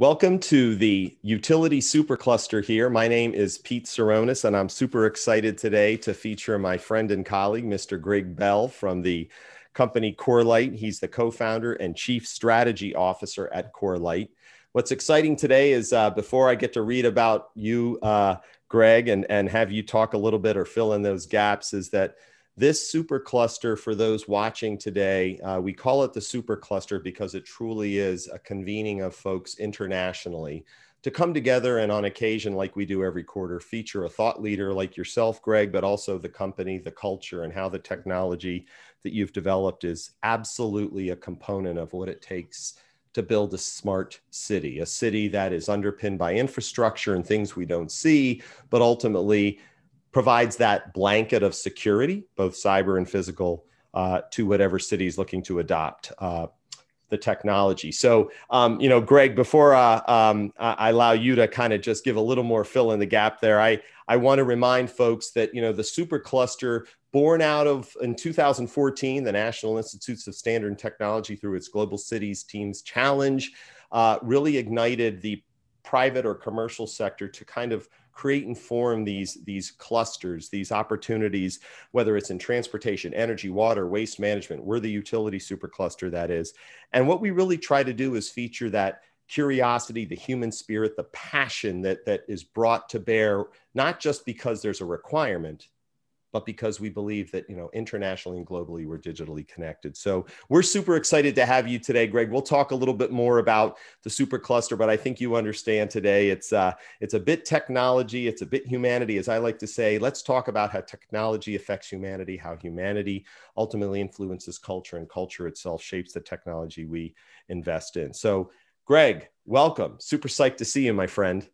Welcome to the Utility Supercluster here. My name is Pete Saronis, and I'm super excited today to feature my friend and colleague, Mr. Greg Bell from the company Corelight. He's the co-founder and chief strategy officer at Corelight. What's exciting today is uh, before I get to read about you, uh, Greg, and, and have you talk a little bit or fill in those gaps, is that this supercluster, for those watching today, uh, we call it the supercluster because it truly is a convening of folks internationally to come together and on occasion, like we do every quarter, feature a thought leader like yourself, Greg, but also the company, the culture, and how the technology that you've developed is absolutely a component of what it takes to build a smart city, a city that is underpinned by infrastructure and things we don't see, but ultimately provides that blanket of security, both cyber and physical, uh, to whatever city is looking to adopt uh, the technology. So, um, you know, Greg, before uh, um, I allow you to kind of just give a little more fill in the gap there, I, I want to remind folks that, you know, the supercluster born out of in 2014, the National Institutes of Standard and Technology through its Global Cities Teams Challenge uh, really ignited the private or commercial sector to kind of create and form these, these clusters, these opportunities, whether it's in transportation, energy, water, waste management. We're the utility supercluster that is. And what we really try to do is feature that curiosity, the human spirit, the passion that, that is brought to bear, not just because there's a requirement, but because we believe that you know internationally and globally we're digitally connected. So we're super excited to have you today greg. We'll talk a little bit more about the super cluster but i think you understand today it's uh, it's a bit technology it's a bit humanity. As i like to say let's talk about how technology affects humanity how humanity ultimately influences culture and culture itself shapes the technology we invest in. So greg welcome. Super psyched to see you my friend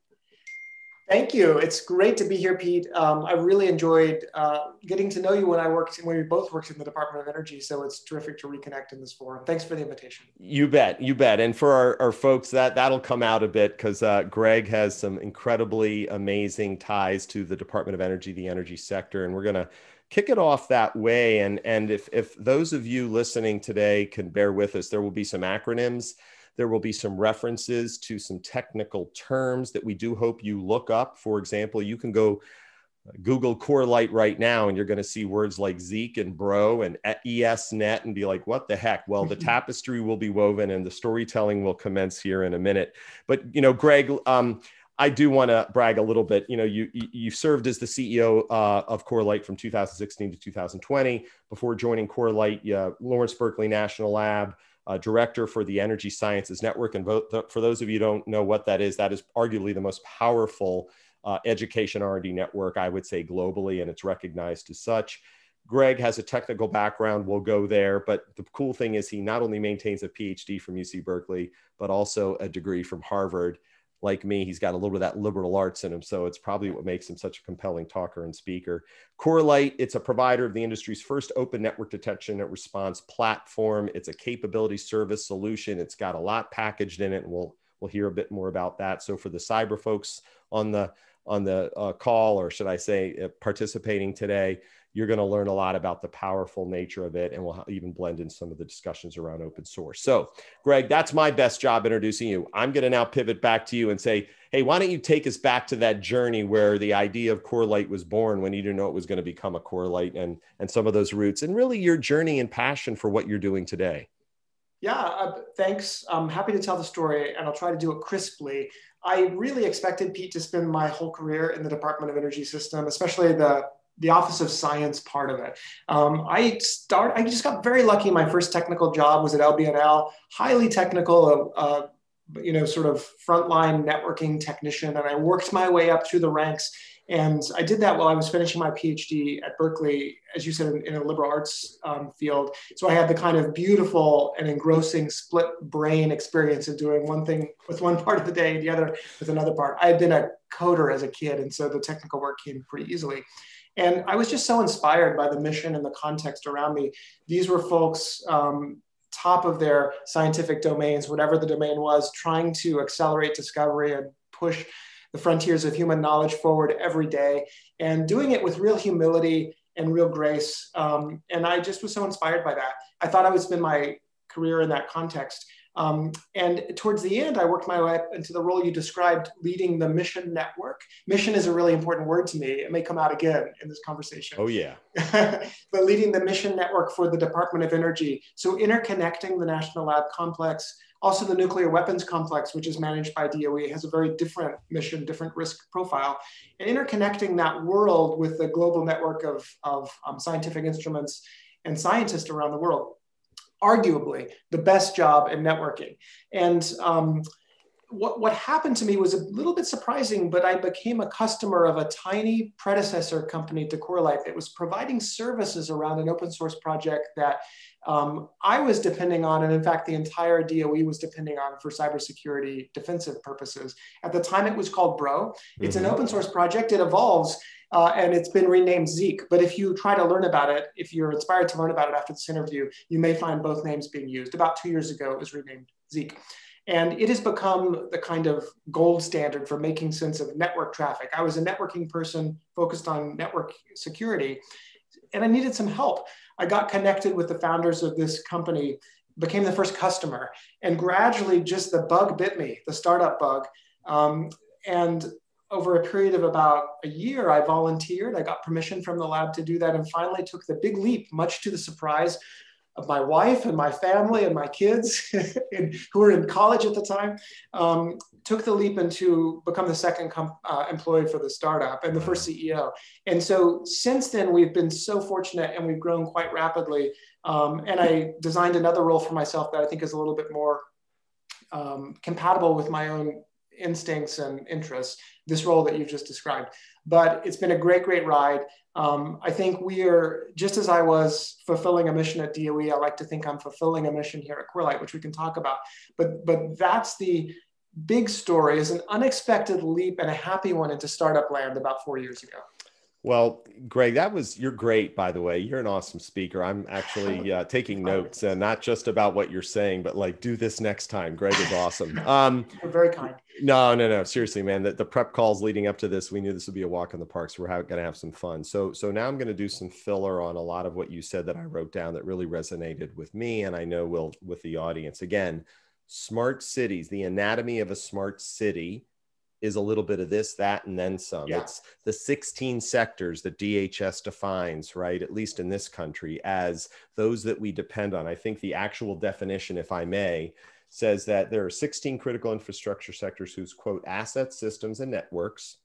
Thank you. It's great to be here, Pete. Um, I really enjoyed uh, getting to know you when I worked when we both worked in the Department of Energy. So it's terrific to reconnect in this forum. Thanks for the invitation. You bet, you bet. And for our, our folks, that that'll come out a bit because uh, Greg has some incredibly amazing ties to the Department of Energy, the energy sector, and we're gonna kick it off that way. And and if if those of you listening today can bear with us, there will be some acronyms there will be some references to some technical terms that we do hope you look up. For example, you can go uh, Google Corelight right now, and you're going to see words like Zeek and Bro and ESNet and be like, what the heck? Well, the tapestry will be woven and the storytelling will commence here in a minute. But, you know, Greg, um, I do want to brag a little bit. You know, you you served as the CEO uh, of Corelight from 2016 to 2020. Before joining Corelight, uh, Lawrence Berkeley National Lab, uh, director for the Energy Sciences Network. And for those of you don't know what that is, that is arguably the most powerful uh, education R&D network, I would say globally, and it's recognized as such. Greg has a technical background, we'll go there. But the cool thing is he not only maintains a PhD from UC Berkeley, but also a degree from Harvard like me, he's got a little bit of that liberal arts in him. So it's probably what makes him such a compelling talker and speaker. Corelight, it's a provider of the industry's first open network detection and response platform. It's a capability service solution. It's got a lot packaged in it, and we'll we'll hear a bit more about that. So for the cyber folks on the on the uh, call, or should I say, uh, participating today, you're going to learn a lot about the powerful nature of it and we'll even blend in some of the discussions around open source so greg that's my best job introducing you i'm going to now pivot back to you and say hey why don't you take us back to that journey where the idea of corelight was born when you didn't know it was going to become a corelight and and some of those roots and really your journey and passion for what you're doing today yeah, uh, thanks. I'm happy to tell the story and I'll try to do it crisply. I really expected Pete to spend my whole career in the Department of Energy System, especially the the Office of Science part of it. Um, I start. I just got very lucky. My first technical job was at LBNL, highly technical, uh, uh, you know, sort of frontline networking technician, and I worked my way up through the ranks. And I did that while I was finishing my PhD at Berkeley, as you said, in, in a liberal arts um, field. So I had the kind of beautiful and engrossing split brain experience of doing one thing with one part of the day, the other with another part. I had been a coder as a kid, and so the technical work came pretty easily. And I was just so inspired by the mission and the context around me. These were folks, um, top of their scientific domains, whatever the domain was, trying to accelerate discovery and push the frontiers of human knowledge forward every day and doing it with real humility and real grace. Um, and I just was so inspired by that. I thought I would spend my career in that context. Um, and towards the end, I worked my way up into the role you described, leading the mission network. Mission is a really important word to me. It may come out again in this conversation. Oh, yeah. but leading the mission network for the Department of Energy. So interconnecting the National Lab Complex, also the nuclear weapons complex, which is managed by DOE, has a very different mission, different risk profile. And interconnecting that world with the global network of, of um, scientific instruments and scientists around the world arguably the best job in networking. And um, what, what happened to me was a little bit surprising, but I became a customer of a tiny predecessor company to Corelight that was providing services around an open source project that um, I was depending on, and in fact, the entire DOE was depending on for cybersecurity defensive purposes. At the time, it was called Bro. It's mm-hmm. an open source project. It evolves, uh, and it's been renamed Zeek. But if you try to learn about it, if you're inspired to learn about it after this interview, you may find both names being used. About two years ago, it was renamed Zeek. And it has become the kind of gold standard for making sense of network traffic. I was a networking person focused on network security, and I needed some help. I got connected with the founders of this company, became the first customer, and gradually just the bug bit me, the startup bug. Um, and over a period of about a year, I volunteered. I got permission from the lab to do that and finally took the big leap, much to the surprise of my wife and my family and my kids who were in college at the time, um, took the leap into become the second uh, employee for the startup and the first CEO. And so since then, we've been so fortunate and we've grown quite rapidly. Um, and I designed another role for myself that I think is a little bit more um, compatible with my own instincts and interests, this role that you've just described. But it's been a great, great ride. Um, I think we are, just as I was fulfilling a mission at DOE, I like to think I'm fulfilling a mission here at Corelight, which we can talk about. But, but that's the big story is an unexpected leap and a happy one into startup land about four years ago. Well, Greg, that was you're great. By the way, you're an awesome speaker. I'm actually uh, taking notes, and not just about what you're saying, but like do this next time. Greg is awesome. Um, you're very kind. No, no, no. Seriously, man. The, the prep calls leading up to this, we knew this would be a walk in the park, so we're going to have some fun. So, so now I'm going to do some filler on a lot of what you said that I wrote down that really resonated with me, and I know will with the audience. Again, smart cities, the anatomy of a smart city is a little bit of this, that, and then some. Yeah. It's the 16 sectors that DHS defines, right, at least in this country, as those that we depend on. I think the actual definition, if I may, says that there are 16 critical infrastructure sectors whose, quote, assets, systems, and networks,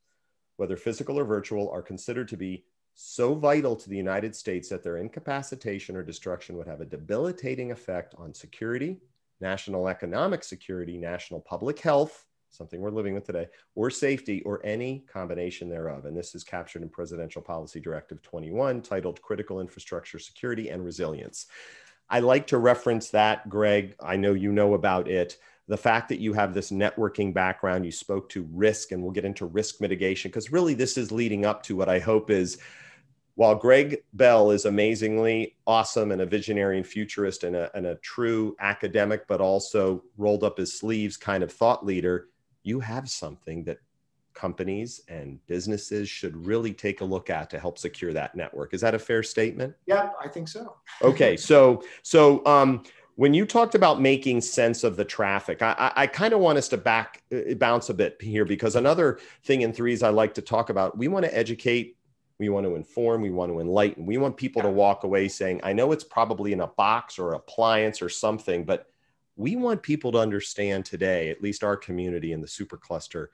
whether physical or virtual, are considered to be so vital to the United States that their incapacitation or destruction would have a debilitating effect on security, national economic security, national public health, something we're living with today, or safety, or any combination thereof. And this is captured in Presidential Policy Directive 21, titled Critical Infrastructure Security and Resilience. I like to reference that, Greg. I know you know about it. The fact that you have this networking background, you spoke to risk, and we'll get into risk mitigation, because really this is leading up to what I hope is while Greg Bell is amazingly awesome and a visionary and futurist and a, and a true academic, but also rolled up his sleeves kind of thought leader, you have something that companies and businesses should really take a look at to help secure that network. Is that a fair statement? Yeah, I think so. okay, so so um, when you talked about making sense of the traffic, I, I, I kind of want us to back uh, bounce a bit here because another thing in threes I like to talk about, we want to educate, we want to inform, we want to enlighten, we want people to walk away saying, I know it's probably in a box or appliance or something, but we want people to understand today, at least our community in the supercluster,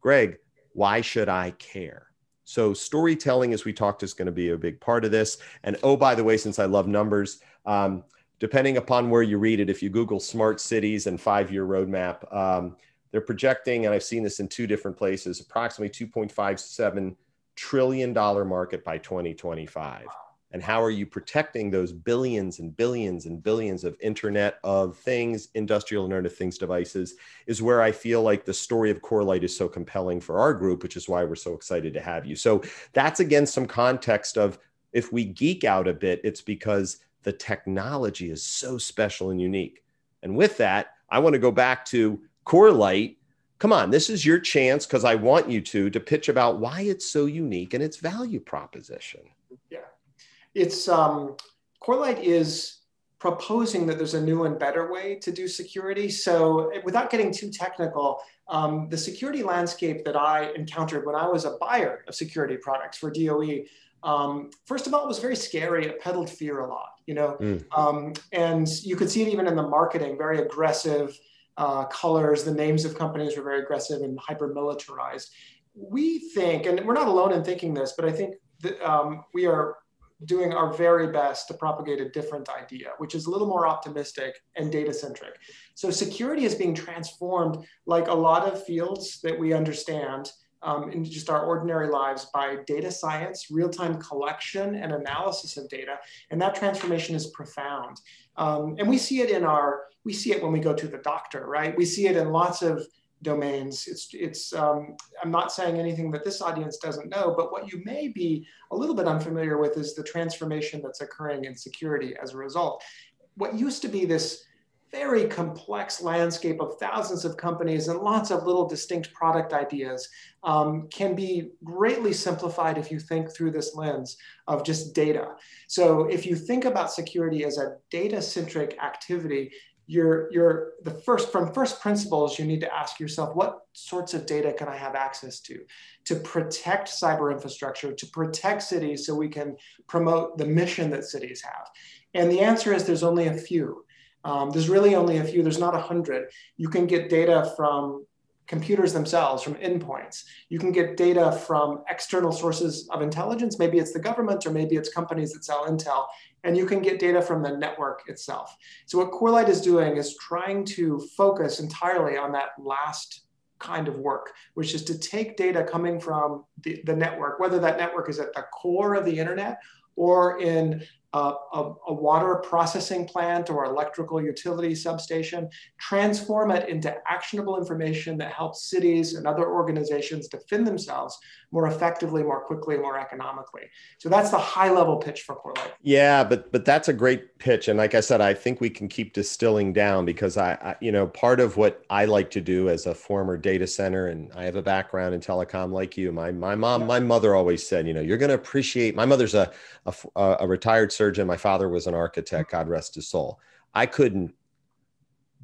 Greg, why should I care? So storytelling, as we talked, is going to be a big part of this. And oh, by the way, since I love numbers, um, depending upon where you read it, if you Google smart cities and five-year roadmap, um, they're projecting, and I've seen this in two different places, approximately 2.57 trillion dollar market by 2025 and how are you protecting those billions and billions and billions of internet of things industrial internet of things devices is where i feel like the story of corelight is so compelling for our group which is why we're so excited to have you. So that's again some context of if we geek out a bit it's because the technology is so special and unique. And with that i want to go back to corelight come on this is your chance because i want you to to pitch about why it's so unique and its value proposition it's um, Corelight is proposing that there's a new and better way to do security. So, without getting too technical, um, the security landscape that I encountered when I was a buyer of security products for DOE, um, first of all, it was very scary. It peddled fear a lot, you know, mm. um, and you could see it even in the marketing, very aggressive uh, colors. The names of companies were very aggressive and hyper militarized. We think, and we're not alone in thinking this, but I think that um, we are doing our very best to propagate a different idea, which is a little more optimistic and data centric. So security is being transformed like a lot of fields that we understand um, into just our ordinary lives by data science, real-time collection and analysis of data. And that transformation is profound. Um, and we see it in our, we see it when we go to the doctor, right? We see it in lots of domains. It's, it's um, I'm not saying anything that this audience doesn't know, but what you may be a little bit unfamiliar with is the transformation that's occurring in security as a result. What used to be this very complex landscape of thousands of companies and lots of little distinct product ideas um, can be greatly simplified if you think through this lens of just data. So if you think about security as a data-centric activity, you're, you're the first from first principles you need to ask yourself what sorts of data can i have access to? To protect cyber infrastructure to protect cities so we can promote the mission that cities have. And the answer is there's only a few. Um, there's really only a few. There's not a hundred. You can get data from computers themselves from endpoints. You can get data from external sources of intelligence. Maybe it's the government or maybe it's companies that sell intel and you can get data from the network itself. So what Corelight is doing is trying to focus entirely on that last kind of work, which is to take data coming from the, the network, whether that network is at the core of the internet or in a, a, a, water processing plant or electrical utility substation, transform it into actionable information that helps cities and other organizations defend themselves more effectively, more quickly, more economically. So that's the high level pitch for Corelight. Yeah, but but that's a great pitch, and like I said, I think we can keep distilling down because I, I you know part of what I like to do as a former data center, and I have a background in telecom like you. My my mom, yeah. my mother always said, you know, you're going to appreciate. My mother's a, a a retired surgeon. My father was an architect. God rest his soul. I couldn't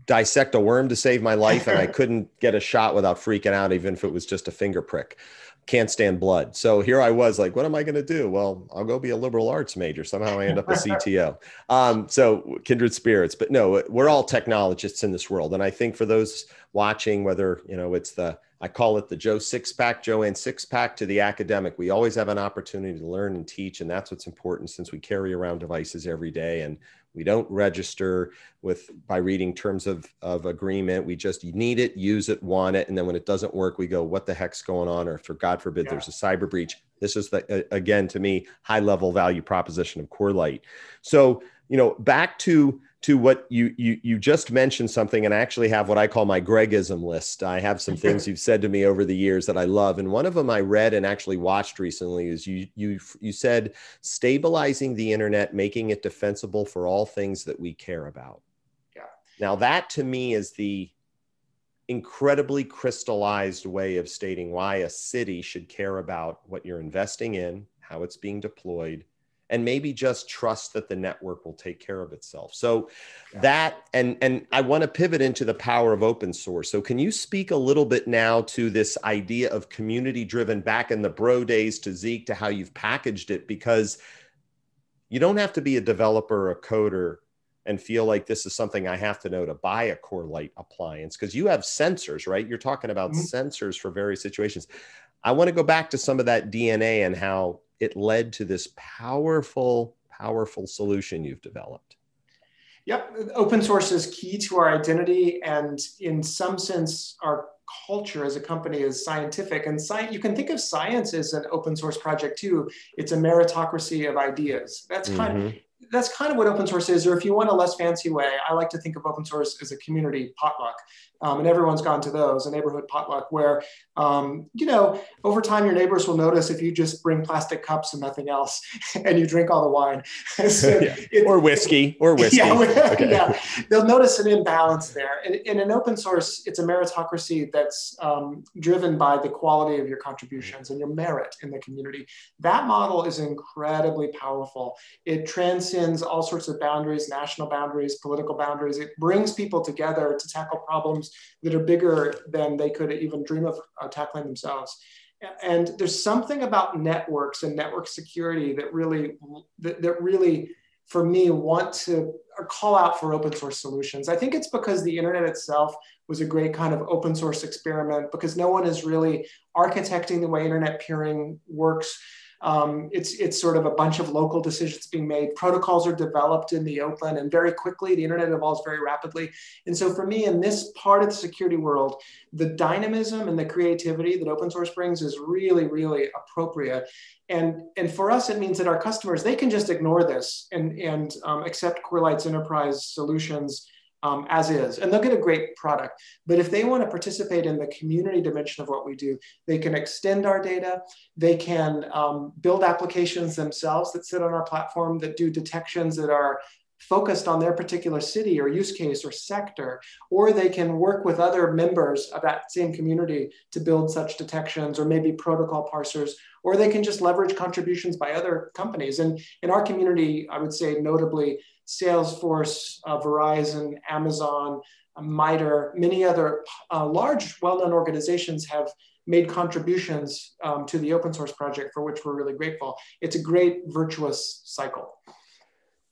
dissect a worm to save my life and I couldn't get a shot without freaking out even if it was just a finger prick can't stand blood. So here I was like, what am I going to do? Well, I'll go be a liberal arts major. Somehow I end up a CTO. Um, so kindred spirits, but no, we're all technologists in this world. And I think for those watching, whether, you know, it's the, I call it the Joe six pack, Joanne six pack to the academic. We always have an opportunity to learn and teach. And that's what's important since we carry around devices every day. And we don't register with by reading terms of, of agreement. We just need it, use it, want it. And then when it doesn't work, we go, what the heck's going on? Or for God forbid, yeah. there's a cyber breach. This is the, again, to me, high level value proposition of Corelight. So, you know, back to to what you you you just mentioned something, and I actually have what I call my Gregism list. I have some things you've said to me over the years that I love, and one of them I read and actually watched recently is you you you said stabilizing the internet, making it defensible for all things that we care about. Yeah. Now that to me is the incredibly crystallized way of stating why a city should care about what you're investing in, how it's being deployed, and maybe just trust that the network will take care of itself so yeah. that and and i want to pivot into the power of open source so can you speak a little bit now to this idea of community driven back in the bro days to zeek to how you've packaged it because you don't have to be a developer or a coder and feel like this is something I have to know to buy a Corelight appliance because you have sensors, right? You're talking about mm-hmm. sensors for various situations. I want to go back to some of that DNA and how it led to this powerful, powerful solution you've developed. Yep, open source is key to our identity, and in some sense, our culture as a company is scientific. And science, you can think of science as an open source project too. It's a meritocracy of ideas. That's kind mm-hmm. of that's kind of what open source is, or if you want a less fancy way, I like to think of open source as a community potluck. Um, and everyone's gone to those, a neighborhood potluck where, um, you know, over time your neighbors will notice if you just bring plastic cups and nothing else and you drink all the wine. so yeah. it, or whiskey, or whiskey. Yeah, okay. yeah, they'll notice an imbalance there. In, in, an open source, it's a meritocracy that's um, driven by the quality of your contributions and your merit in the community. That model is incredibly powerful. It transcends all sorts of boundaries, national boundaries, political boundaries. It brings people together to tackle problems that are bigger than they could even dream of uh, tackling themselves. And there's something about networks and network security that really, that, that really, for me, want to call out for open source solutions. I think it's because the internet itself was a great kind of open source experiment because no one is really architecting the way internet peering works um, it's, it's sort of a bunch of local decisions being made. Protocols are developed in the open and very quickly, the internet evolves very rapidly. And so for me, in this part of the security world, the dynamism and the creativity that open source brings is really, really appropriate. And, and for us, it means that our customers, they can just ignore this and, and um, accept Corelight's enterprise solutions um, as is, and they'll get a great product. But if they want to participate in the community dimension of what we do, they can extend our data. They can um, build applications themselves that sit on our platform that do detections that are focused on their particular city or use case or sector, or they can work with other members of that same community to build such detections or maybe protocol parsers, or they can just leverage contributions by other companies. And in our community, I would say notably, Salesforce, uh, Verizon, Amazon, uh, MITRE, many other uh, large, well-known organizations have made contributions um, to the open source project for which we're really grateful. It's a great virtuous cycle.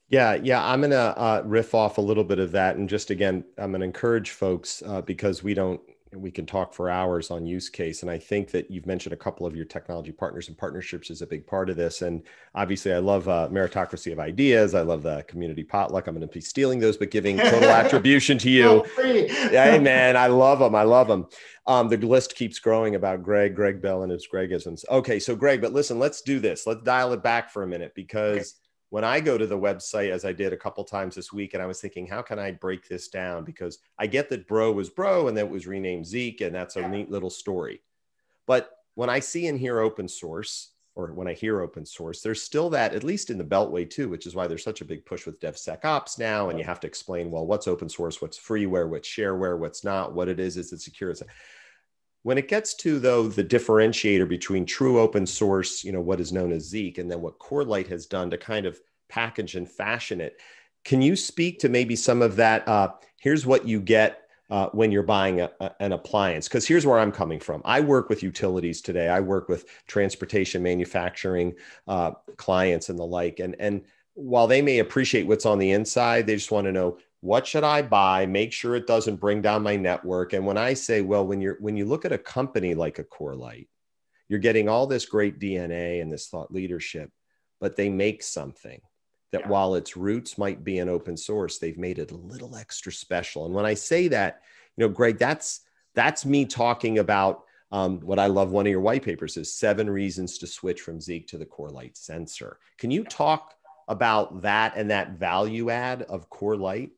Yeah, yeah, I'm gonna uh, riff off a little bit of that, and just again, I'm gonna encourage folks uh, because we don't we can talk for hours on use case. And I think that you've mentioned a couple of your technology partners and partnerships is a big part of this. And obviously, I love uh, meritocracy of ideas. I love the community potluck. I'm going to be stealing those, but giving total attribution to you. hey, man, I love them. I love them. Um, the list keeps growing about Greg, Greg Bell, and his Gregisms. Okay, so Greg, but listen, let's do this. Let's dial it back for a minute because. Okay when I go to the website, as I did a couple times this week, and I was thinking, how can I break this down? Because I get that Bro was Bro and that was renamed Zeek, and that's a neat little story. But when I see and hear open source, or when I hear open source, there's still that, at least in the Beltway too, which is why there's such a big push with DevSecOps now. And you have to explain, well, what's open source, what's freeware, what's shareware, what's not, what it is, is it secure? When it gets to though the differentiator between true open source, you know, what is known as Zeek, and then what Corelight has done to kind of package and fashion it, can you speak to maybe some of that? Uh, here's what you get uh, when you're buying a, a, an appliance. Because here's where I'm coming from. I work with utilities today. I work with transportation, manufacturing uh, clients, and the like. And and while they may appreciate what's on the inside, they just want to know what should i buy make sure it doesn't bring down my network and when i say well when you're when you look at a company like a corelight you're getting all this great dna and this thought leadership but they make something that yeah. while its roots might be an open source they've made it a little extra special and when i say that you know greg that's that's me talking about um, what I love, one of your white papers is seven reasons to switch from Zeek to the Corelight sensor. Can you talk about that and that value add of Corelight?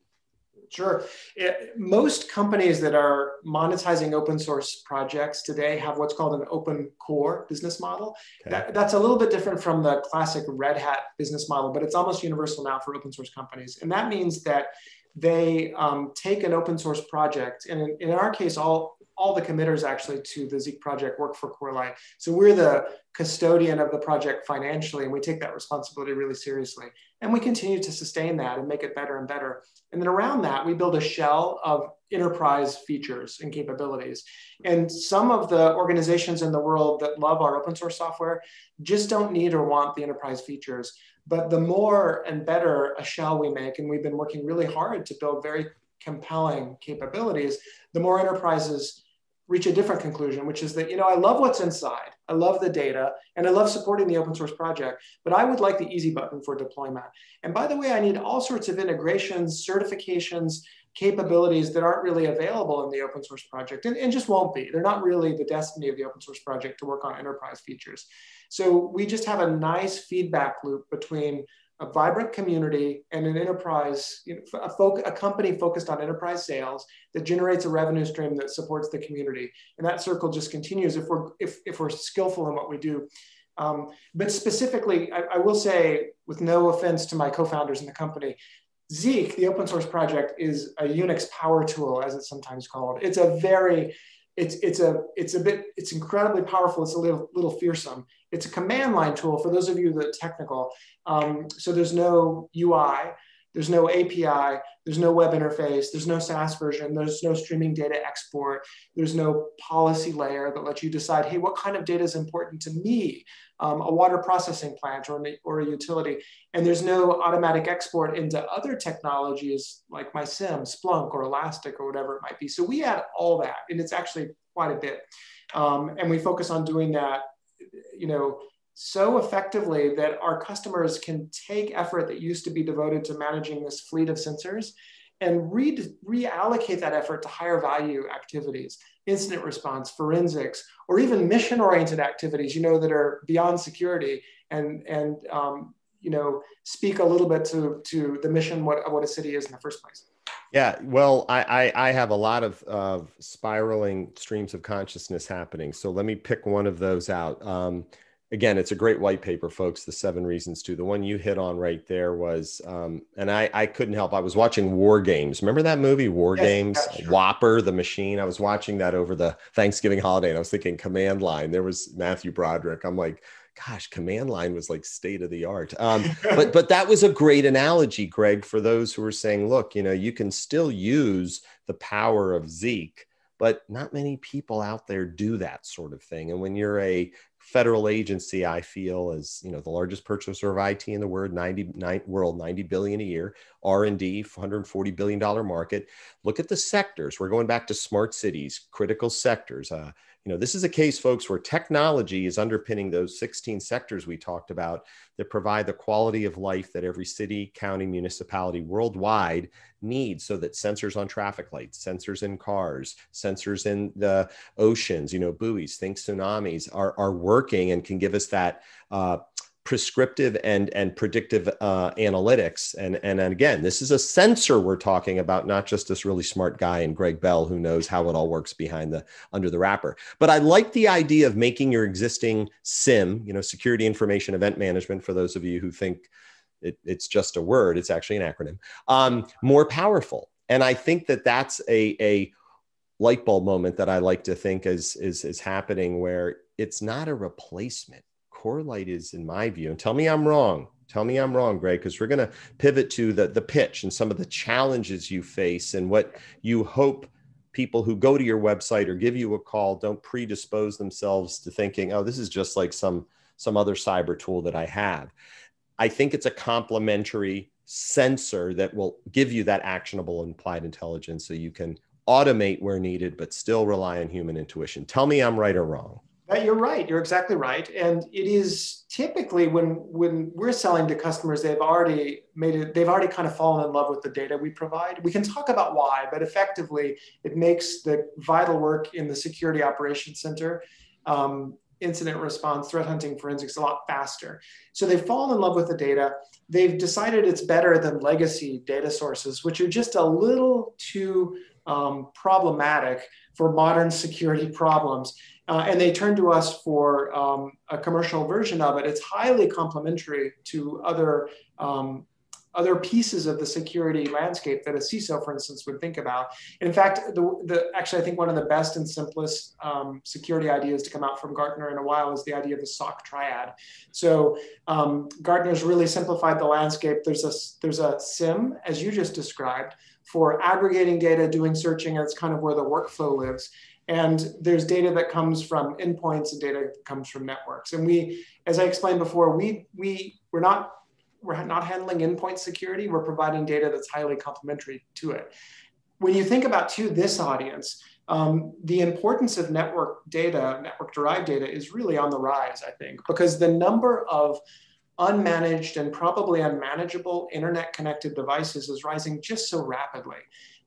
Sure. It, most companies that are monetizing open source projects today have what's called an open core business model. Okay. That, that's a little bit different from the classic Red Hat business model, but it's almost universal now for open source companies. And that means that they um, take an open source project, and in, in our case, all all the committers actually to the Zeek project work for Corelight. So we're the custodian of the project financially, and we take that responsibility really seriously. And we continue to sustain that and make it better and better. And then around that, we build a shell of enterprise features and capabilities. And some of the organizations in the world that love our open source software just don't need or want the enterprise features. But the more and better a shell we make, and we've been working really hard to build very compelling capabilities, the more enterprises reach a different conclusion, which is that, you know, I love what's inside, I love the data, and I love supporting the open source project, but I would like the easy button for deployment. And by the way, I need all sorts of integrations, certifications, capabilities that aren't really available in the open source project and, and just won't be. They're not really the destiny of the open source project to work on enterprise features. So we just have a nice feedback loop between a vibrant community and an enterprise, a, a company focused on enterprise sales that generates a revenue stream that supports the community. And that circle just continues if we're, if, if we're skillful in what we do. Um, but specifically, I, I will say, with no offense to my co-founders in the company, Zeek, the open source project, is a Unix power tool, as it's sometimes called. It's a very it's it's a it's a bit it's incredibly powerful. It's a little little fearsome. It's a command line tool for those of you that are technical. Um, so there's no UI, there's no API, there's no web interface, there's no SaaS version, there's no streaming data export, there's no policy layer that lets you decide, hey, what kind of data is important to me, um, a water processing plant or, or a utility. And there's no automatic export into other technologies like my SIEM, Splunk, or Elastic, or whatever it might be. So we add all that, and it's actually quite a bit. Um, and we focus on doing that, you know, so effectively that our customers can take effort that used to be devoted to managing this fleet of sensors and re- reallocate that effort to higher value activities, incident response, forensics, or even mission oriented activities, you know, that are beyond security and, and um, you know, speak a little bit to, to the mission, what, what a city is in the first place. Yeah, well, I, I, I have a lot of, of spiraling streams of consciousness happening. So let me pick one of those out. Um, again, it's a great white paper, folks. The seven reasons to the one you hit on right there was, um, and I, I couldn't help. I was watching War Games. Remember that movie, War yes, Games? Sure. WOPR, the machine. I was watching that over the Thanksgiving holiday, and I was thinking Command Line. There was Matthew Broderick. I'm like, gosh, Command Line was like state of the art. Um, but but that was a great analogy, Greg, for those who were saying, look, you know, you can still use the power of Zeek but not many people out there do that sort of thing and when you're a federal agency i feel is you know the largest purchaser of it in the world 90 world 90 billion a year r&d 140 billion dollar market. Look at the sectors. We're going back to smart cities critical sectors. Uh, you know this is a case folks where technology is underpinning those 16 sectors we talked about that provide the quality of life that every city county municipality worldwide needs so that sensors on traffic lights sensors in cars sensors in the oceans you know buoys think tsunamis are, are working and can give us that uh, prescriptive and and predictive uh, analytics. And and again this is a sensor we're talking about not just this really smart guy and greg bell who knows how it all works behind the under the wrapper. But i like the idea of making your existing SIEM you know security information event management for those of you who think it, it's just a word it's actually an acronym um, more powerful. And i think that that's a a light bulb moment that i like to think is is is happening where it's not a replacement Corelight is, in my view, and tell me I'm wrong. Tell me I'm wrong, Greg, because we're going to pivot to the, the pitch and some of the challenges you face and what you hope people who go to your website or give you a call don't predispose themselves to thinking, oh, this is just like some, some other cyber tool that I have. I think it's a complementary sensor that will give you that actionable implied intelligence so you can automate where needed, but still rely on human intuition. Tell me I'm right or wrong. You're right. You're exactly right. And it is typically when when we're selling to customers, they've already made it. They've already kind of fallen in love with the data we provide. We can talk about why, but effectively, it makes the vital work in the security operations center, um, incident response, threat hunting, forensics a lot faster. So they've fallen in love with the data. They've decided it's better than legacy data sources, which are just a little too um, problematic for modern security problems. Uh, and they turn to us for um, a commercial version of it. It's highly complementary to other um, other pieces of the security landscape that a CISO, for instance, would think about. in fact, the, the, actually, I think one of the best and simplest um, security ideas to come out from Gartner in a while is the idea of the SOC triad. So um, Gartner's really simplified the landscape. There's a, there's a SIEM, as you just described, for aggregating data, doing searching. That's kind of where the workflow lives. And there's data that comes from endpoints and data that comes from networks. And we, as I explained before, we, we, we're not, we're not handling endpoint security. We're providing data that's highly complementary to it. When you think about to this audience, um, the importance of network data, network derived data is really on the rise, I think, because the number of unmanaged and probably unmanageable internet connected devices is rising just so rapidly.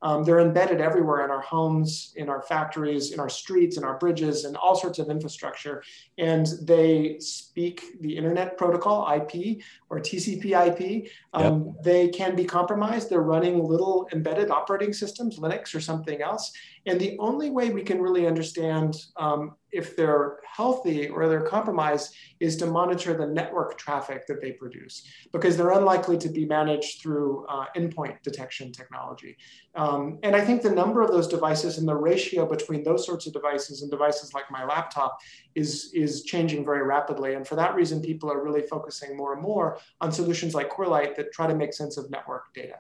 Um, they're embedded everywhere in our homes, in our factories, in our streets, in our bridges, and all sorts of infrastructure. And they speak the internet protocol, IP or TCP IP. Um, yep. They can be compromised. They're running little embedded operating systems, Linux or something else. And the only way we can really understand um, if they're healthy or they're compromised is to monitor the network traffic that they produce because they're unlikely to be managed through uh, endpoint detection technology. Um, and I think the number of those devices and the ratio between those sorts of devices and devices like my laptop is, is changing very rapidly. And for that reason, people are really focusing more and more on solutions like Corelight that try to make sense of network data.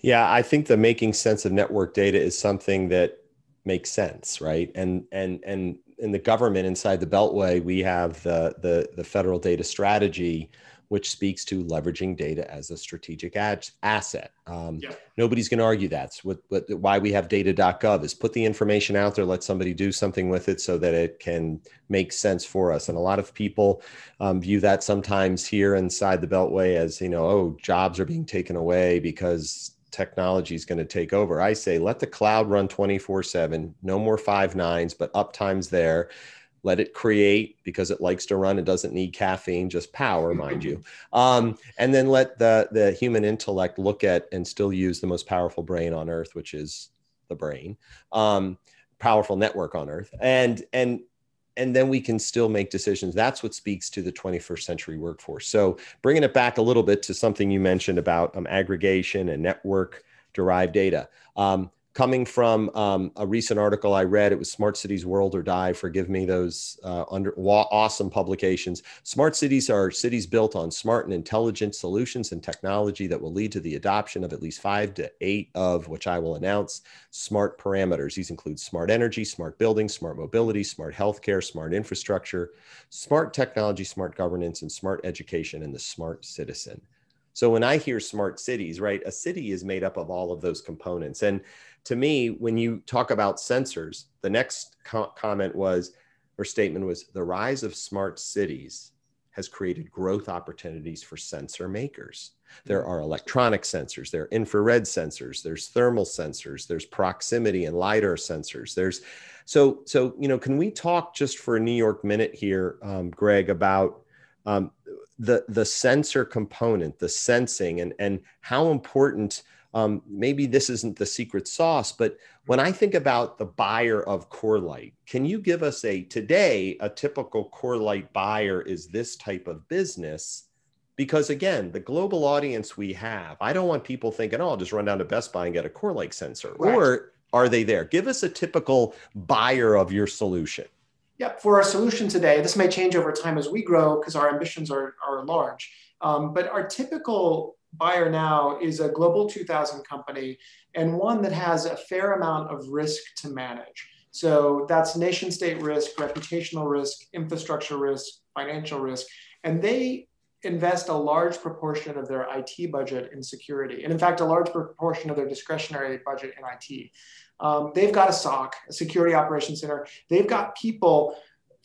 Yeah, I think the making sense of network data is something that makes sense, right? And and and in the government inside the Beltway, we have the the the federal data strategy, which speaks to leveraging data as a strategic ad- asset. Um, yeah. Nobody's going to argue that's what, what why we have data.gov is put the information out there, let somebody do something with it so that it can make sense for us. And a lot of people um, view that sometimes here inside the Beltway as you know, oh, jobs are being taken away because technology is going to take over. I say let the cloud run 24 7, no more five nines, but uptimes there. Let it create because it likes to run. It doesn't need caffeine, just power, mind you. Um, and then let the, the human intellect look at and still use the most powerful brain on earth, which is the brain, um, powerful network on earth. And, and and then we can still make decisions. That's what speaks to the 21st century workforce. So, bringing it back a little bit to something you mentioned about um, aggregation and network derived data. Um, coming from um, a recent article I read. It was Smart Cities World or Die. Forgive me, those uh, under awesome publications. Smart cities are cities built on smart and intelligent solutions and technology that will lead to the adoption of at least five to eight of which I will announce smart parameters. These include smart energy, smart buildings, smart mobility, smart healthcare, smart infrastructure, smart technology, smart governance, and smart education, and the smart citizen. So when I hear smart cities, right, a city is made up of all of those components. And to me, when you talk about sensors, the next co- comment was or statement was the rise of smart cities has created growth opportunities for sensor makers. There are electronic sensors, there are infrared sensors, there's thermal sensors, there's proximity and lidar sensors. There's so so you know, can we talk just for a New York minute here, um, Greg, about um, the the sensor component, the sensing, and and how important. Um, maybe this isn't the secret sauce, but when I think about the buyer of Corelight, can you give us a today a typical Corelight buyer is this type of business? Because again, the global audience we have, I don't want people thinking, "Oh, I'll just run down to Best Buy and get a Corelight sensor," right. or are they there? Give us a typical buyer of your solution. Yep, for our solution today, this may change over time as we grow because our ambitions are, are large. Um, but our typical buyer now is a global 2000 company and one that has a fair amount of risk to manage. So that's nation state risk, reputational risk, infrastructure risk, financial risk. And they invest a large proportion of their IT budget in security. And in fact, a large proportion of their discretionary budget in IT. Um, they've got a SOC, a security operations center. They've got people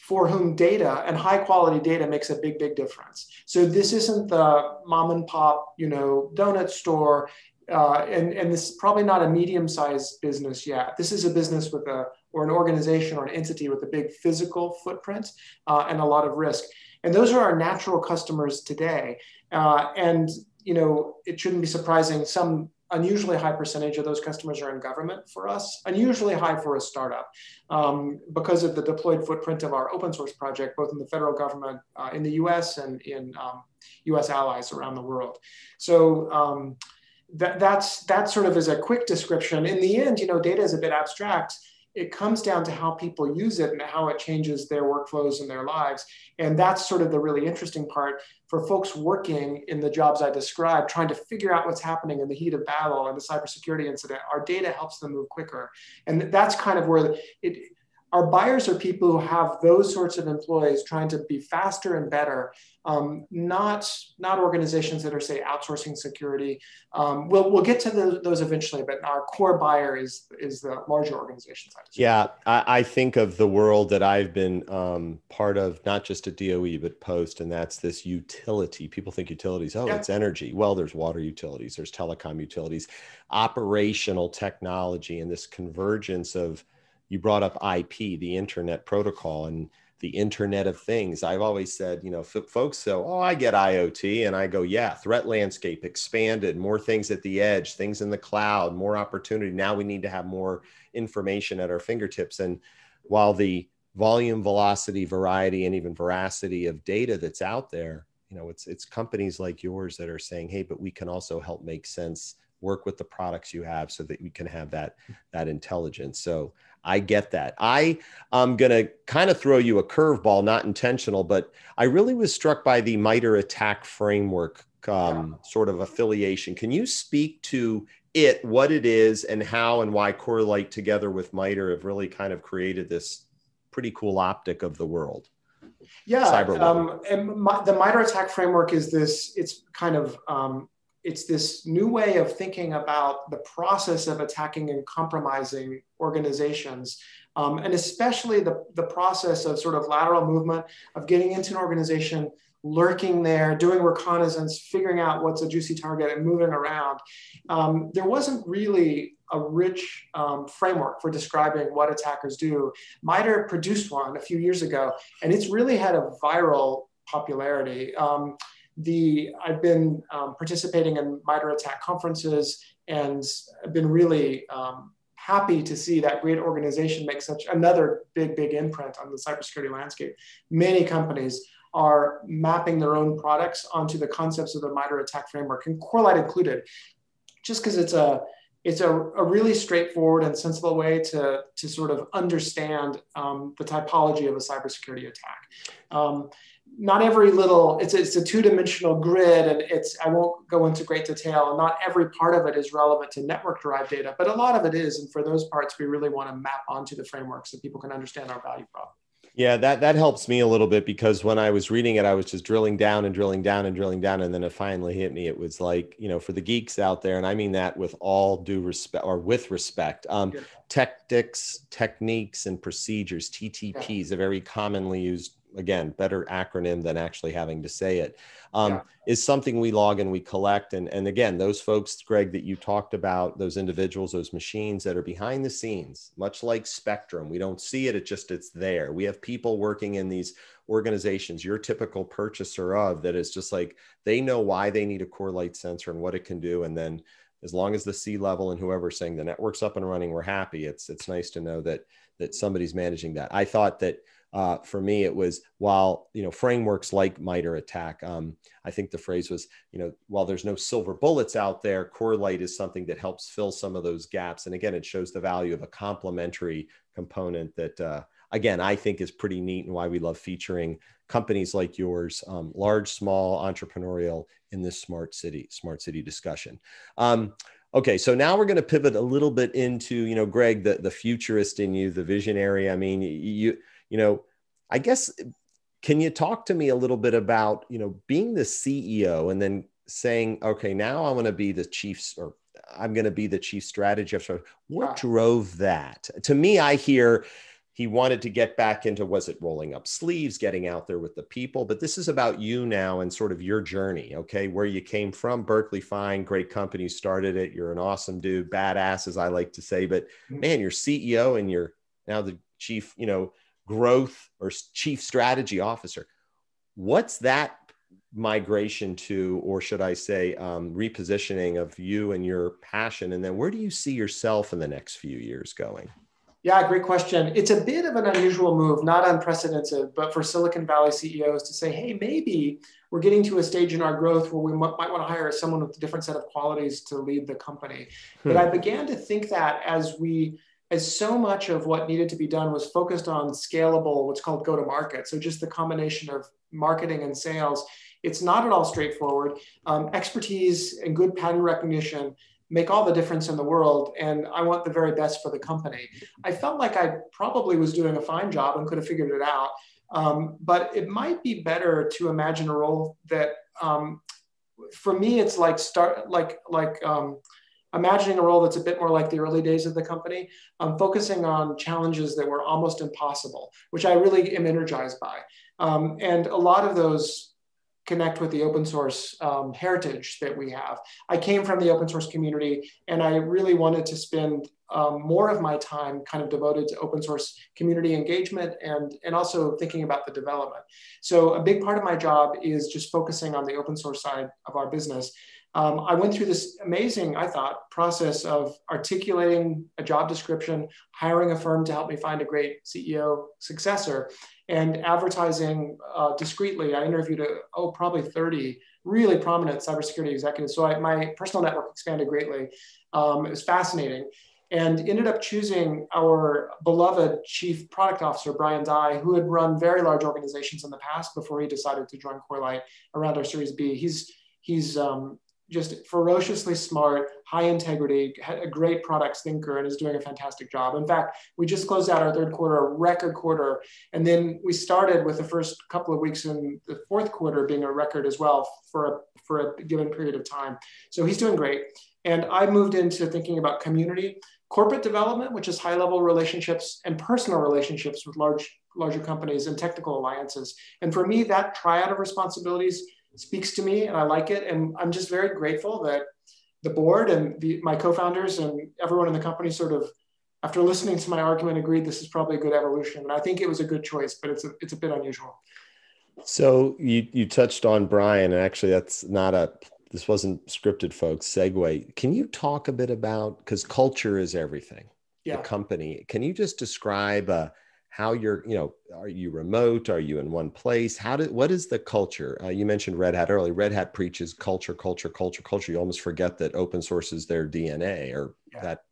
for whom data and high quality data makes a big, big difference. So this isn't the mom and pop, you know, donut store. Uh, and, and this is probably not a medium sized business yet. This is a business with a, or an organization or an entity with a big physical footprint uh, and a lot of risk. And those are our natural customers today. Uh, and, you know, it shouldn't be surprising some unusually high percentage of those customers are in government for us, unusually high for a startup um, because of the deployed footprint of our open source project, both in the federal government uh, in the US and in um, US allies around the world. So um, that, that's, that sort of is a quick description. In the end, you know, data is a bit abstract it comes down to how people use it and how it changes their workflows and their lives. And that's sort of the really interesting part for folks working in the jobs I described, trying to figure out what's happening in the heat of battle and the cybersecurity incident. Our data helps them move quicker. And that's kind of where it, our buyers are people who have those sorts of employees trying to be faster and better, um, not, not organizations that are, say, outsourcing security. Um, we'll, we'll get to the, those eventually, but our core buyer is, is the larger organizations. Yeah, I, I, think of the world that I've been um, part of, not just at DOE, but post, and that's this utility. People think utilities, oh, yeah. it's energy. Well, there's water utilities, there's telecom utilities, operational technology, and this convergence of you brought up IP, the internet protocol, and the Internet of Things. I've always said, you know, f- folks so, oh, I get IoT. And I go, yeah, threat landscape expanded, more things at the edge, things in the cloud, more opportunity. Now we need to have more information at our fingertips. And while the volume, velocity, variety, and even veracity of data that's out there, you know, it's it's companies like yours that are saying, hey, but we can also help make sense, work with the products you have so that you can have that that intelligence. So I get that. I am going to kind of throw you a curveball, not intentional, but I really was struck by the MITRE ATT&CK framework um, sort of affiliation. Can you speak to it, what it is, and how and why Corelight together with MITRE have really kind of created this pretty cool optic of the world? Yeah, um, and my, the MITRE ATT&CK framework is this. It's kind of um, it's this new way of thinking about the process of attacking and compromising organizations, um, and especially the, the process of sort of lateral movement of getting into an organization, lurking there, doing reconnaissance, figuring out what's a juicy target, and moving around. Um, there wasn't really a rich um, framework for describing what attackers do. MITRE produced one a few years ago, and it's really had a viral popularity. Um, the I've been um, participating in MITRE ATT&CK conferences and I've been really um, happy to see that great organization make such another big, big imprint on the cybersecurity landscape. Many companies are mapping their own products onto the concepts of the MITRE ATT&CK framework, and Corelight included, just because it's a it's a, a really straightforward and sensible way to, to sort of understand um, the typology of a cybersecurity attack. Um, not every little it's, it's a two-dimensional grid and it's i won't go into great detail. And not every part of it is relevant to network derived data but a lot of it is. And for those parts we really want to map onto the framework so people can understand our value prop. Yeah that that helps me a little bit because when i was reading it i was just drilling down and drilling down and drilling down. And then it finally hit me. It was like you know for the geeks out there and i mean that with all due respect or with respect um, yeah. tactics techniques and procedures ttps yeah. a very commonly used again better acronym than actually having to say it um, yeah. is something we log and we collect. And, and again those folks greg that you talked about those individuals those machines that are behind the scenes much like spectrum we don't see it it just it's there. We have people working in these organizations your typical purchaser of that is just like they know why they need a Corelight sensor and what it can do. And then as long as the C level and whoever's saying the network's up and running we're happy. It's it's nice to know that that somebody's managing that. I thought that uh, for me, it was while you know frameworks like MITRE ATT&CK. Um, I think the phrase was you know while there's no silver bullets out there, Corelight is something that helps fill some of those gaps. And again, it shows the value of a complementary component that uh, again I think is pretty neat and why we love featuring companies like yours, um, large, small, entrepreneurial in this smart city smart city discussion. Um, Okay, so now we're going to pivot a little bit into, you know, Greg, the, the futurist in you, the visionary. I mean, you you know, I guess can you talk to me a little bit about, you know, being the CEO and then saying, okay, now I'm going to be the chief or I'm going to be the chief strategy officer. What drove that? To me, I hear he wanted to get back into was it rolling up sleeves, getting out there with the people, but this is about you now and sort of your journey, okay? Where you came from, Berkeley Fine, great company, started it. You're an awesome dude, badass, as I like to say, but mm-hmm. man, you're CEO and you're now the chief, you know, growth or chief strategy officer. What's that migration to, or should I say, um, repositioning of you and your passion? And then where do you see yourself in the next few years going? Yeah, great question. It's a bit of an unusual move, not unprecedented, but for Silicon Valley CEOs to say, hey, maybe we're getting to a stage in our growth where we might, want to hire someone with a different set of qualities to lead the company. Hmm. But I began to think that as we as so much of what needed to be done was focused on scalable, what's called go to market. So just the combination of marketing and sales. It's not at all straightforward. Um, expertise and good pattern recognition make all the difference in the world. And I want the very best for the company. I felt like I probably was doing a fine job and could have figured it out. Um, but it might be better to imagine a role that, um, for me, it's like start like like um, imagining a role that's a bit more like the early days of the company, um, focusing on challenges that were almost impossible, which I really am energized by. Um, and a lot of those connect with the open source um, heritage that we have. I came from the open source community and I really wanted to spend um, more of my time kind of devoted to open source community engagement and, and also thinking about the development. So a big part of my job is just focusing on the open source side of our business. Um, I went through this amazing, I thought, process of articulating a job description, hiring a firm to help me find a great CEO successor, and advertising uh, discreetly. I interviewed, a, oh, probably 30 really prominent cybersecurity executives. So I, my personal network expanded greatly. Um, it was fascinating and ended up choosing our beloved chief product officer, Brian Dye, who had run very large organizations in the past before he decided to join Corelight around our Series B. He's, he's um, just ferociously smart, high integrity, a great products thinker, and is doing a fantastic job. In fact, we just closed out our third quarter, a record quarter, and then we started with the first couple of weeks in the fourth quarter being a record as well for a, for a given period of time. So he's doing great. And I moved into thinking about community, corporate development, which is high level relationships and personal relationships with large larger companies and technical alliances. And for me, that triad of responsibilities speaks to me and I like it. And I'm just very grateful that the board and the, my co-founders and everyone in the company sort of, after listening to my argument, agreed this is probably a good evolution. And I think it was a good choice, but it's a, it's a bit unusual. So you, you touched on Brian, and actually that's not a, this wasn't scripted folks, segue. Can you talk a bit about, because culture is everything, yeah. the company. Can you just describe uh, how you're you know are you remote? Are you in one place? How did what is the culture? Uh, you mentioned red hat earlier. Red hat preaches culture culture culture culture. You almost forget that open source is their dna or yeah. that.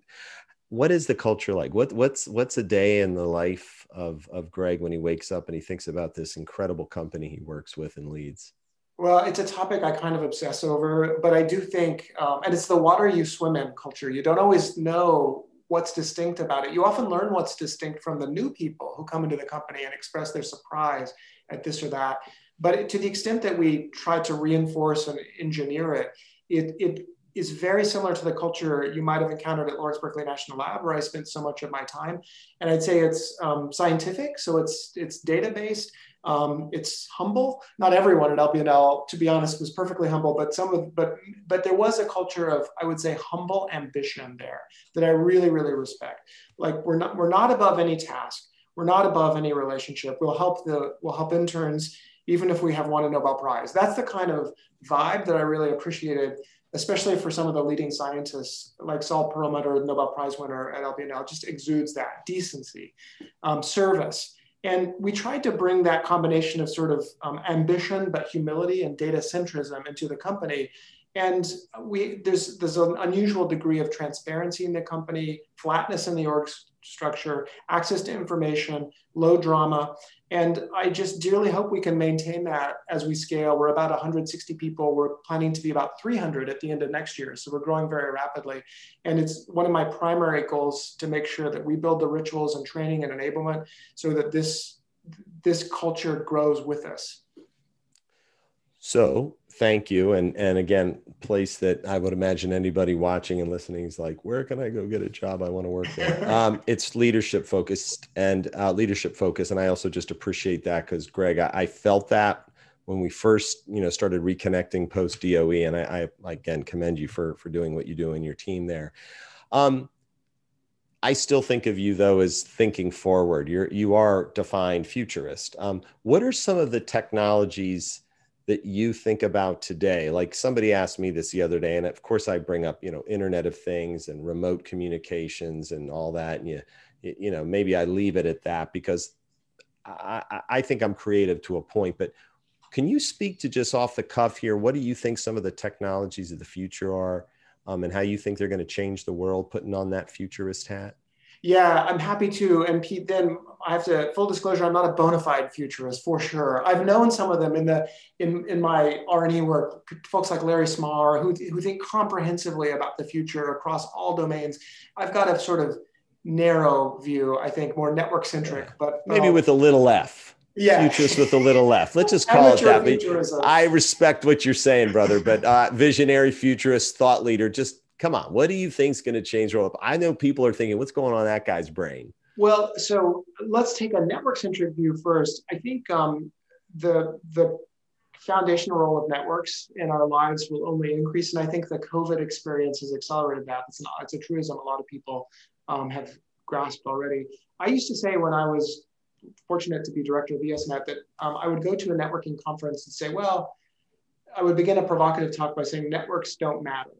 What is the culture like? What what's what's a day in the life of of greg when he wakes up and he thinks about this incredible company he works with and leads well, it's a topic I kind of obsess over, but I do think, um, and it's the water you swim in culture. You don't always know what's distinct about it. You often learn what's distinct from the new people who come into the company and express their surprise at this or that. But to the extent that we try to reinforce and engineer it, it, it is very similar to the culture you might have encountered at Lawrence Berkeley National Lab, where I spent so much of my time. And I'd say it's um, scientific, so it's it's data based. Um, it's humble. Not everyone at LBNL, to be honest, was perfectly humble, but some of but but there was a culture of I would say humble ambition there that I really really respect. Like we're not we're not above any task. We're not above any relationship. We'll help the we'll help interns even if we have won a Nobel Prize. That's the kind of vibe that I really appreciated especially for some of the leading scientists like Saul Perlmutter, Nobel Prize winner at LBNL, just exudes that decency, um, service. And we tried to bring that combination of sort of um, ambition, but humility and data centrism into the company. And we there's there's an unusual degree of transparency in the company, flatness in the org structure, access to information, low drama. And I just dearly hope we can maintain that as we scale. We're about 160 people. We're planning to be about 300 at the end of next year. So we're growing very rapidly. And it's one of my primary goals to make sure that we build the rituals and training and enablement so that this, this culture grows with us. So thank you. And and again, place that I would imagine anybody watching and listening is like, where can I go get a job? I want to work there. um, it's leadership focused and uh, leadership focus. And I also just appreciate that because Greg, I, I, felt that when we first, you know, started reconnecting post DOE. And I, I again commend you for for doing what you do in your team there. Um, I still think of you though as thinking forward. You're you are defined futurist. Um, what are some of the technologies? That you think about today? Like somebody asked me this the other day and of course i bring up you know internet of things and remote communications and all that and you you know maybe i leave it at that because i i think i'm creative to a point but can you speak to just off the cuff here what do you think some of the technologies of the future are um, and how you think they're going to change the world putting on that futurist hat yeah, I'm happy to. And Pete, then I have to full disclosure. I'm not a bona fide futurist for sure. I've known some of them in the in in my R and E work. Folks like Larry Smarr who who think comprehensively about the future across all domains. I've got a sort of narrow view. I think more network centric, but maybe um, with a little F. Yeah, futurist with a little F. Let's just call it that. I respect what you're saying, brother. But uh, visionary, futurist, thought leader. Just come on, what do you think is going to change roll up? I know people are thinking, what's going on in that guy's brain? Well, so let's take a network centric view first. I think um, the the foundational role of networks in our lives will only increase, and I think the COVID experience has accelerated that. It's not it's a truism a lot of people um, have grasped already. I used to say when I was fortunate to be director of ESNet that um, I would go to a networking conference and say, well, I would begin a provocative talk by saying networks don't matter.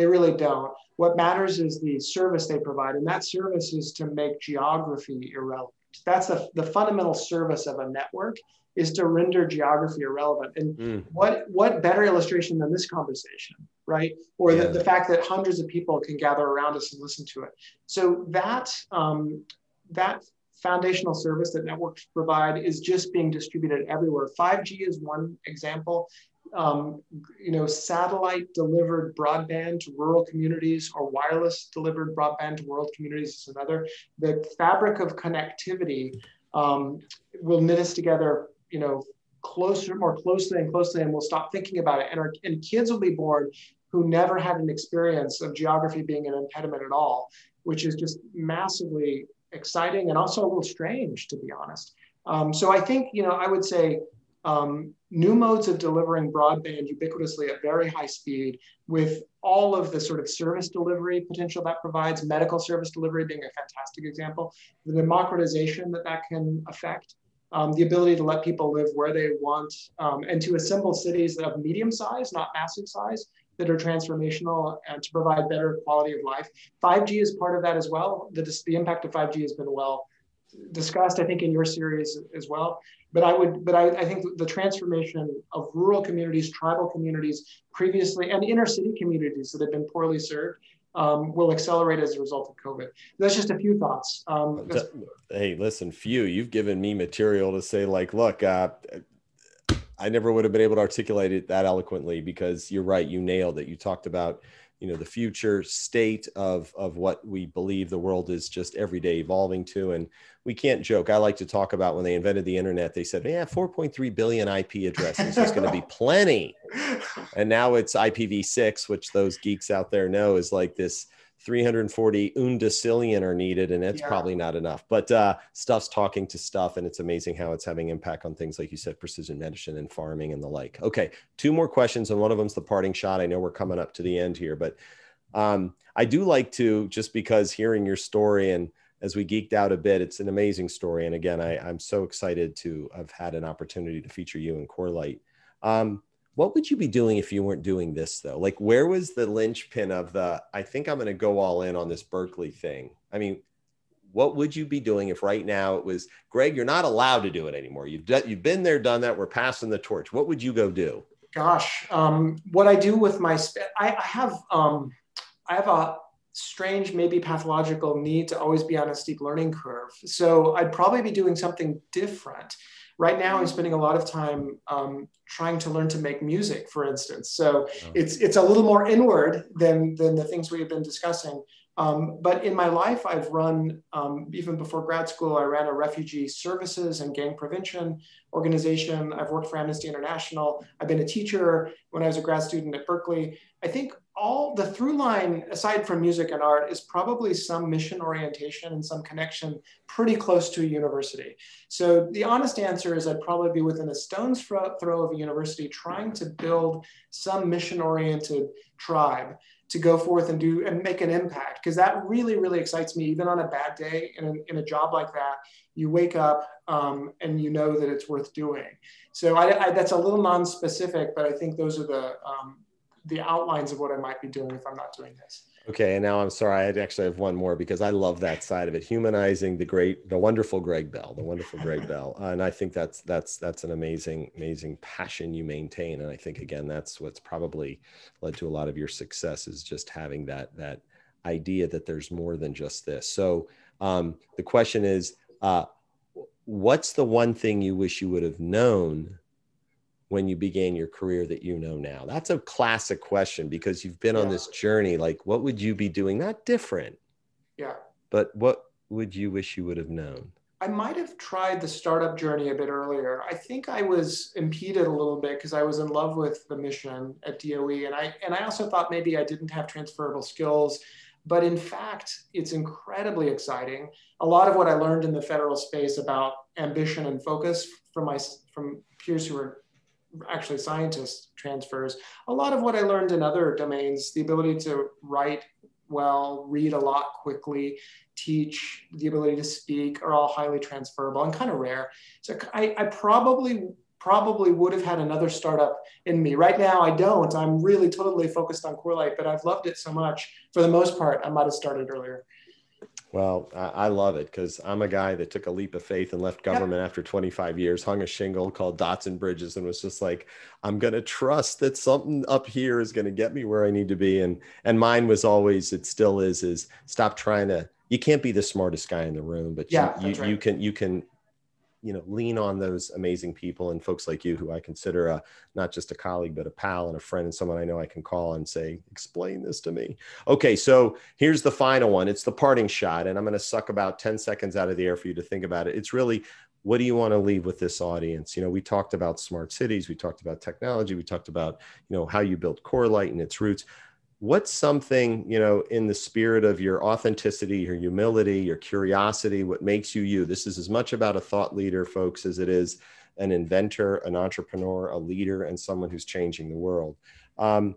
They really don't. What matters is the service they provide, and that service is to make geography irrelevant. That's the, the fundamental service of a network is to render geography irrelevant. And mm. what what better illustration than this conversation, right? Or yeah. the, the fact that hundreds of people can gather around us and listen to it. So that um, that foundational service that networks provide is just being distributed everywhere. 5G is one example. Um, you know, satellite delivered broadband to rural communities or wireless delivered broadband to rural communities is another. The fabric of connectivity um, will knit us together, you know, closer, more closely and closely, and we'll stop thinking about it. And our and kids will be born who never had an experience of geography being an impediment at all, which is just massively exciting and also a little strange, to be honest. Um, so I think, you know, I would say um, new modes of delivering broadband ubiquitously at very high speed with all of the sort of service delivery potential that provides, medical service delivery being a fantastic example, the democratization that that can affect, um, the ability to let people live where they want, um, and to assemble cities of medium size, not massive size, that are transformational and to provide better quality of life. 5G is part of that as well. The, the impact of 5G has been well discussed, I think, in your series as well. But I would, but I, I think the transformation of rural communities, tribal communities, previously, and inner city communities that have been poorly served, um, will accelerate as a result of COVID. That's just a few thoughts. Um, hey, listen, few. You've given me material to say, like, look, uh, I never would have been able to articulate it that eloquently because you're right. You nailed it. You talked about, you know, the future state of of what we believe the world is just every day evolving to, and we can't joke. I like to talk about when they invented the internet. They said, "Yeah, 4.3 billion IP addresses is going to be plenty," and now it's IPv6, which those geeks out there know is like this 340 undecillion are needed and it's yeah. probably not enough. But uh, stuff's talking to stuff and it's amazing how it's having impact on things like you said precision medicine and farming and the like. Okay two more questions and one of them's the parting shot. I know we're coming up to the end here but um, i do like to just because hearing your story and as we geeked out a bit it's an amazing story and again I, i'm so excited to have had an opportunity to feature you in corelight um, what would you be doing if you weren't doing this though? Like, where was the linchpin of the, I think I'm going to go all in on this Berkeley thing? I mean, what would you be doing if right now it was, Greg, you're not allowed to do it anymore. You've, d- you've been there, done that. We're passing the torch. What would you go do? Gosh, um, what I do with my, I, I have, um, I have a strange, maybe pathological need to always be on a steep learning curve. So I'd probably be doing something different right now i'm spending a lot of time um, trying to learn to make music for instance. So oh. it's it's a little more inward than than the things we've been discussing. Um, but in my life i've run um, even before grad school i ran a refugee services and gang prevention organization. I've worked for amnesty international. I've been a teacher when i was a grad student at berkeley. I think all the through line, aside from music and art, is probably some mission orientation and some connection pretty close to a university. So the honest answer is I'd probably be within a stone's throw of a university trying to build some mission oriented tribe to go forth and do and make an impact because that really really excites me even on a bad day in a, in a job like that you wake up um, and you know that it's worth doing so I, I, that's a little non-specific but i think those are the um, the outlines of what I might be doing if I'm not doing this. Okay, and now I'm sorry. I actually have one more because I love that side of it, humanizing the great, the wonderful Greg Bell, the wonderful Greg Bell, uh, and I think that's that's that's an amazing, amazing passion you maintain, and I think again that's what's probably led to a lot of your success is just having that that idea that there's more than just this. So um, the question is, uh, what's the one thing you wish you would have known when you began your career that you know now? That's a classic question because you've been yeah. on this journey. Like, what would you be doing? Not different. Yeah. But what would you wish you would have known? I might have tried the startup journey a bit earlier. I think I was impeded a little bit because I was in love with the mission at DOE, and I and I also thought maybe I didn't have transferable skills. But in fact, it's incredibly exciting. A lot of what I learned in the federal space about ambition and focus from my from peers who were actually scientist transfers. A lot of what I learned in other domains, the ability to write well, read a lot quickly, teach, the ability to speak are all highly transferable and kind of rare. So I, I probably probably would have had another startup in me. Right now, I don't. I'm really totally focused on Corelight, but I've loved it so much. For the most part, I might have started earlier. Well, I, love it because I'm a guy that took a leap of faith and left government yep. after 25 years, hung a shingle called Dots and Bridges, and was just like, I'm going to trust that something up here is going to get me where I need to be. And and mine was always, it still is, is stop trying to. You can't be the smartest guy in the room, but yeah, you, you, right. you can you can you know lean on those amazing people and folks like you who i consider a, not just a colleague but a pal and a friend and someone i know i can call and say explain this to me. Okay so here's the final one. It's the parting shot and i'm going to suck about 10 seconds out of the air for you to think about it. It's really what do you want to leave with this audience? You know we talked about smart cities we talked about technology we talked about you know how you built corelight and its roots what's something you know in the spirit of your authenticity your humility your curiosity what makes you you? This is as much about a thought leader folks as it is an inventor an entrepreneur a leader and someone who's changing the world. Um,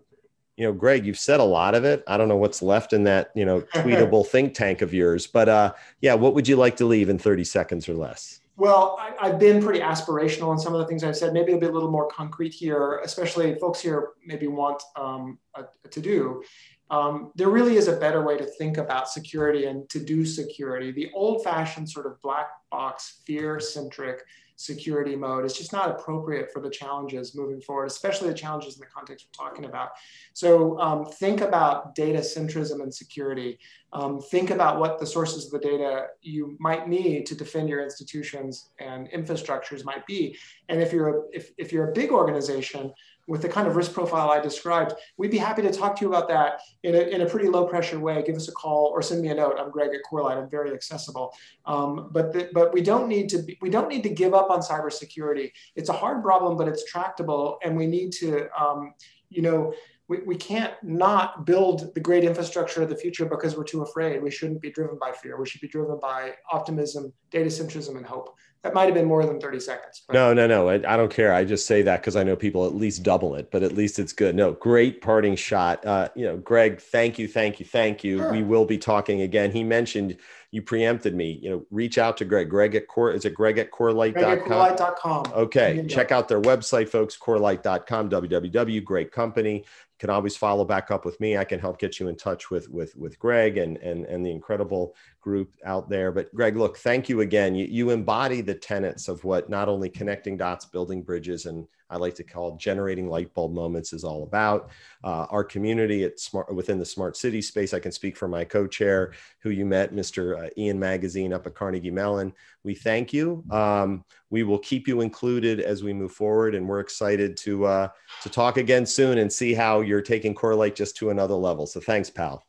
you know greg you've said a lot of it. I don't know what's left in that you know tweetable think tank of yours but uh, yeah what would you like to leave in 30 seconds or less well, I, have been pretty aspirational in some of the things I've said. Maybe it'll be a little more concrete here, especially folks here maybe want um, a, to do. Um, there really is a better way to think about security and to do security. The old fashioned sort of black box, fear centric security mode is just not appropriate for the challenges moving forward, especially the challenges in the context we're talking about. So um, think about data centrism and security. Um, think about what the sources of the data you might need to defend your institutions and infrastructures might be. And if you're a, if, if you're a big organization, with the kind of risk profile I described, we'd be happy to talk to you about that in a, in a pretty low pressure way. Give us a call or send me a note. I'm Greg at Corelight. I'm very accessible. Um, but the, but we don't need to be, we don't need to give up on cybersecurity. It's a hard problem, but it's tractable, and we need to um, you know we, we can't not build the great infrastructure of the future because we're too afraid. We shouldn't be driven by fear. We should be driven by optimism, data centrism, and hope. That might have been more than 30 seconds. But. No, no, no. I, I, don't care. I just say that because I know people at least double it, but at least it's good. No, great parting shot. Uh, you know, Greg, thank you, thank you, thank you. Sure. We will be talking again. He mentioned you preempted me. You know, reach out to Greg. Greg at core is it Greg at corelight.com? Okay. Check out their website, folks, corelight.com, www. Great company You can always follow back up with me. I can help get you in touch with with with Greg and and and the incredible group out there. But Greg, look, thank you again. You you embody the tenets of what not only connecting dots, building bridges, and I like to call generating light bulb moments is all about. Uh, our community at smart within the smart city space, I can speak for my co-chair who you met, Mr. Uh, Ian Magazine up at Carnegie Mellon. We thank you. Um, we will keep you included as we move forward, and we're excited to uh, to talk again soon and see how you're taking Corelight just to another level. So thanks, pal.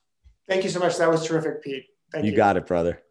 Thank you so much. That was terrific, Pete. Thank you. You got it, brother.